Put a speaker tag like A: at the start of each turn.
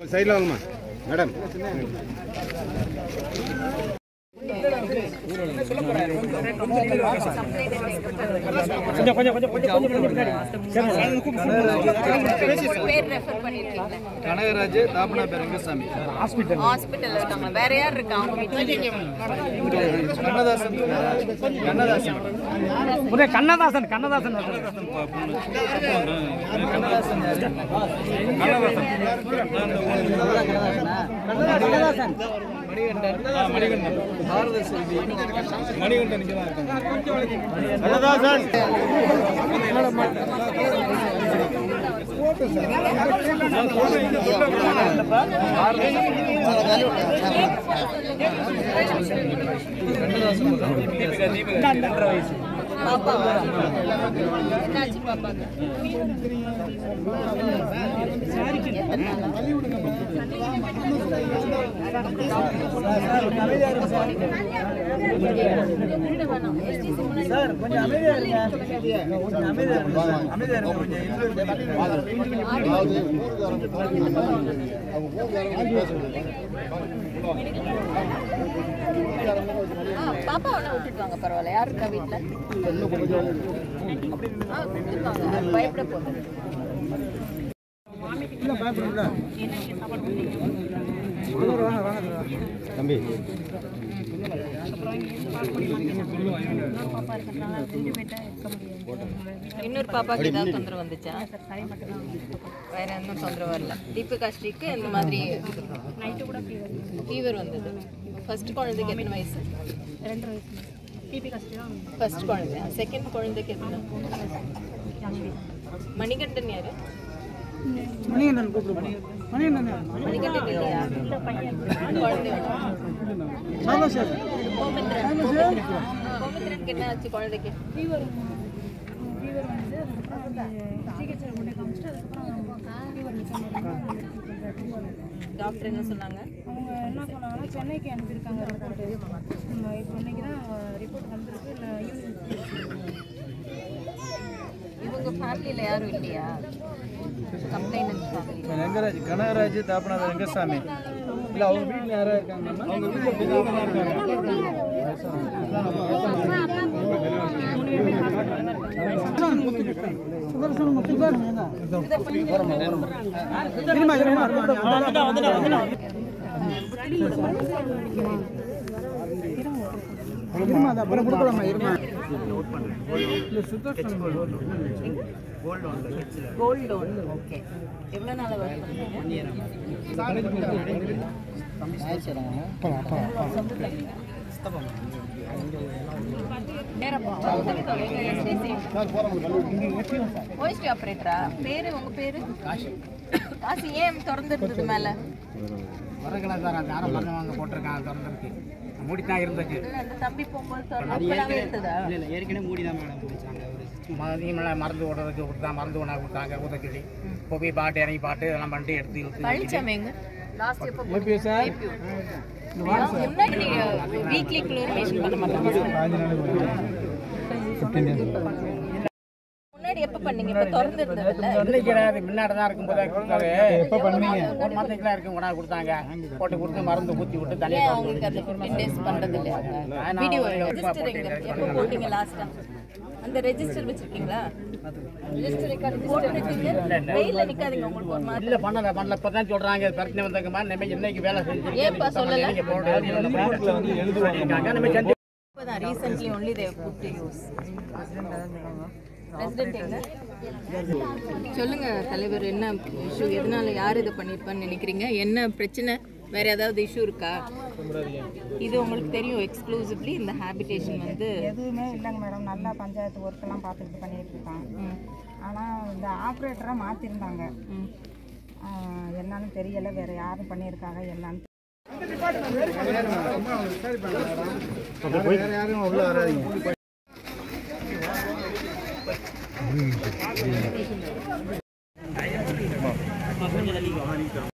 A: சைடில் வாங்கம்மா. மேடம்.
B: பேர் ரெஃபர் பண்ணிருக்கீங்களா
C: கனகராஜ் தாபனா பேர் ரங்கசாமி.
B: ஹாஸ்பிட்டல்ல இருக்காங்க. வேற யார் இருக்கா? அவங்க
C: கண்ணதாசன். கண்ணதாசன்
D: கண்ணதாசன். கண்ணதாசன்.
C: கண்ணதாசன். மணிகண்டன் பாரத செல்வி மணிகண்டன் இங்கே
A: கண்ணதாசன்
B: பாப்பா என்னாச்சு
D: சார் கொஞ்சம் அமைதியா இருங்க கொஞ்சம் அமைதியா இருங்க அமைதியா இருங்க கொஞ்சம் அவங்க
B: ஆ, பாப்பா வேணா விட்டுட்டு வாங்க பரவாயில்ல. யார் இருக்கா வீட்டுல ஆ, வாங்க. பயப்பட போகுது
A: தம்பி.
B: இன்னொரு பாப்பாக்கு ஏதாவது தொந்தரவு வந்துச்சா? வேற எதுவும் தொந்தரவு வரல. தீபிகா ஸ்ரீக்கு இந்த மாதிரி ஃபீவர் வந்தது. ஃபர்ஸ்ட் குழந்தைக்கு எத்தனை வயசு? ரெண்டு வயசு. ஃபர்ஸ்ட் குழந்தை. செகண்ட் குழந்தைக்கு எத்தனை? மணிகண்டன் யாரு?
D: மணிகண்டன் கூப்பிடுங்க மணிகண்டன்
B: மணிகண்டன் இல்லையா? குழந்தை.
D: சாலோ சார்
B: கோவிந்திரன் கோவிந்திரனுக்கு என்ன ஆச்சு குழந்தைக்கு?
E: ஃபீவர் ஃபீவர் வந்து அதுக்கப்புறம் சிகிச்சை கொண்டு காமிச்சிட்டு அதுக்கப்புறம் ஃபீவர்
B: டாக்டர் என்ன சொன்னாங்க?
E: அவங்க என்ன சொன்னாங்கன்னா சென்னைக்கு அனுப்பியிருக்காங்க ரிப்போர்ட்டு இப்போ இன்னைக்கு தான் ரிப்போர்ட் வந்திருக்கு. இல்லை
B: இவங்க ஃபேமிலியில் யாரும் இல்லையா? கம்ப்ளைண்ட்
C: கனகராஜ் தாபனா பேர் ரங்கசாமி. இல்ல அவங்க வீட்டுல யாரா இருக்காங்க அவங்க வீட்டுல
D: இருமா
B: கோல்டு லோன் ஓகே எவ்வளோ நாள் ஒர்க் பண்ணுறீங்க ஓஎஸ்டி ஆப்ரேட்டரா பேரு உங்க பேரு? காசு ஏன் திறந்து இருந்தது மேல?
F: வரக்கல சார் அது யாரும் மருந்து வாங்க போட்டிருக்காங்க திறந்துருக்கு மூடி தான் இருந்துச்சு
B: இல்ல அந்த தம்பி போகும்போது திறந்து எடுத்ததா?
F: இல்லை இல்லை ஏற்கனவே மூடி தான் மேடம் மதியமெல்லாம் மருந்து ஓடுறதுக்கு கொடுத்தா மருந்து ஒன்றா கொடுத்தாங்க இப்போ போய் பாட்டு இறங்கி பாட்டு இதெல்லாம் பண்ணிட்டு எடுத்து இழுத்து
B: லாஸ்ட் எப்போ முன்னாடி நீங்க வீக்லி குளோரினேஷன் பண்ண மாட்டாங்க முன்னாடி எப்ப பண்ணீங்க. இப்ப திறந்து இருந்ததுல்ல
F: இன்னைக்கு முன்னாடி தான் இருக்கும்போது கொடுத்தாரு எப்போ பண்ணீங்க. ஒரு மாதத்துக்குலாம் இருக்கும் கொண்டா கொடுத்தாங்க. போட்டு கொடுத்து மருந்து ஊற்றி விட்டு
B: ஏன்
F: தனியாக
B: அவங்களுக்கு அது 15 டேஸ் பண்றது வீடியோ ரெஜிஸ்டர் எங்க எப்போ போட்டீங்க லாஸ்டா அந்த ரெஜிஸ்டர் வச்சிருக்கீங்களா? உங்களுக்கு
F: இல்லை பண்ணல பண்ணல. இப்போ தான் சொல்கிறாங்க பிரச்சனை வந்தங்க மாதிரி நம்ம இன்னைக்கு வேலை செஞ்சு
B: ஏன்ப்பா சொல்லல?
F: நீங்கள் போட்டு எழுதுவாங்க. நம்ம செஞ்சு
B: இப்போதான் recently only they put to use சொல்லுங்க தலைவர் என்ன இஷ்யூ எதனால யார் இதை பண்ணியிருப்பான்னு நினைக்கிறீங்க? என்ன பிரச்சனை? வேற ஏதாவது இஷ்யூ இருக்கா? இது உங்களுக்கு தெரியும் எக்ஸ்க்ளூசிவ்லி இந்த ஹேபிடேஷன் வந்து.
G: எதுவுமே இல்லைங்க மேடம் நல்லா பஞ்சாயத்து ஒர்க்கெல்லாம் பார்த்துக்கிட்டு பண்ணிட்டு இருக்கான் ஆனால் இந்த ஆப்ரேட்டரை மாற்றிருந்தாங்க என்னன்னு தெரியலை. வேற யாரும் பண்ணியிருக்காங்க என்னன்னு
A: வேற யாரும் உள்ள வராதீங்க.